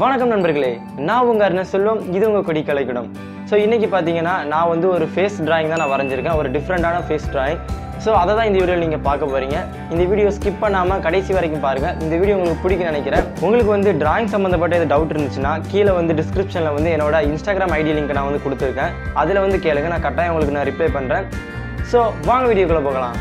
வணக்கம் நண்பர்களே நான் உங்க அருண் செல்வம் இது உங்க கொடி கலைக்கூடம். ஸோ இன்னைக்கு பார்த்தீங்கன்னா நான் வந்து ஒரு ஃபேஸ் ட்ராயிங் தான் நான் வரைஞ்சிருக்கேன். ஒரு டிஃப்ரெண்டான ஃபேஸ் ட்ராயிங் ஸோ அதை தான் இந்த வீடியோவில் நீங்கள் பார்க்க போகிறீங்க இந்த வீடியோ ஸ்கிப் பண்ணாமல் கடைசி வரைக்கும் பாருங்கள் இந்த வீடியோ உங்களுக்கு பிடிக்கும் நினைக்கிறேன். உங்களுக்கு வந்து டிராயிங் சம்மந்தப்பட்ட எது டவுட் இருந்துச்சுன்னா கீழே வந்து டிஸ்கிரிப்ஷனில் வந்து என்னோட இன்ஸ்டாகிராம் ஐடி லிங்க் நான் வந்து கொடுத்துருக்கேன். அதில் வந்து கேளுங்க. நான் கட்டாயம் உங்களுக்கு நான் ரிப்ளை பண்ணுறேன் ஸோ வாங்க வீடியோக்குள்ளே போகலாம்.